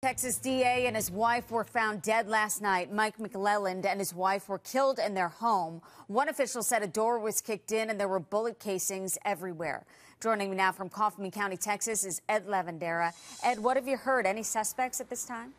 Texas DA and his wife were found dead last night. Mike McLelland and his wife were killed in their home. One official said a door was kicked in and there were bullet casings everywhere. Joining me now from Kaufman County, Texas is Ed Lavandera. Ed, what have you heard? Any suspects at this time?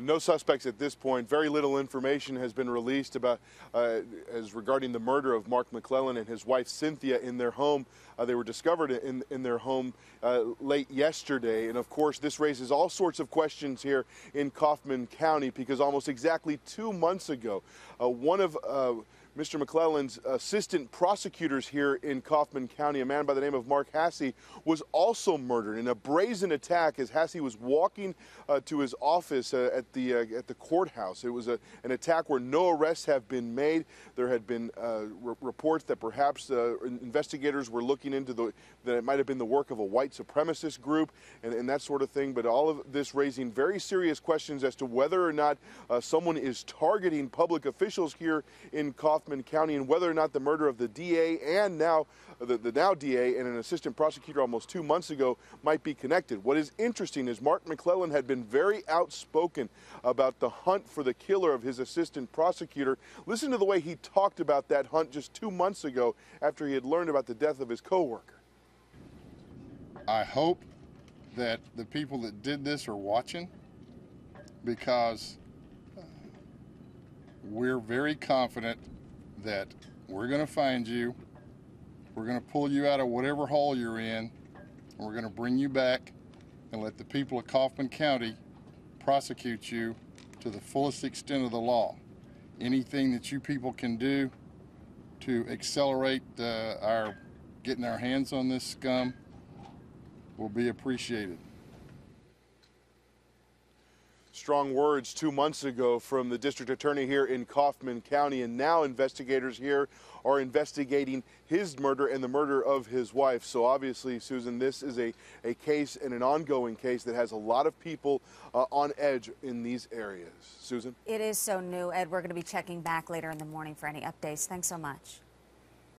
No suspects at this point. Very little information has been released about uh, as regarding the murder of Mark McLelland and his wife Cynthia in their home. Uh, they were discovered in in their home uh, late yesterday, and of course, this raises all sorts of questions here in Kaufman County because almost exactly two months ago, uh, one of uh, Mr. McLelland's assistant prosecutors here in Kaufman County, a man by the name of Mark Hasse, was also murdered in a brazen attack as Hasse was walking uh, to his office uh, at the uh, at the courthouse. It was a, an attack where no arrests have been made. There had been uh, re reports that perhaps uh, investigators were looking into the that it might have been the work of a white supremacist group and, and, that sort of thing. But all of this raising very serious questions as to whether or not uh, someone is targeting public officials here in Kaufman. Kaufman County and whether or not the murder of the DA and now the, the now DA and an assistant prosecutor almost two months ago might be connected. What is interesting is Mark McLelland had been very outspoken about the hunt for the killer of his assistant prosecutor. Listen to the way he talked about that hunt just two months ago after he had learned about the death of his coworker. I hope that the people that did this are watching because uh, we're very confident that we're going to find you, we're going to pull you out of whatever hole you're in, and we're going to bring you back and let the people of Kaufman County prosecute you to the fullest extent of the law. Anything that you people can do to accelerate uh, our getting our hands on this scum will be appreciated strong words two months ago from the district attorney here in Kaufman County, and now investigators here are investigating his murder and the murder of his wife. So obviously, Susan, this is a, a case and an ongoing case that has a lot of people uh, on edge in these areas. Susan? It is so new, Ed. We're going to be checking back later in the morning for any updates. Thanks so much.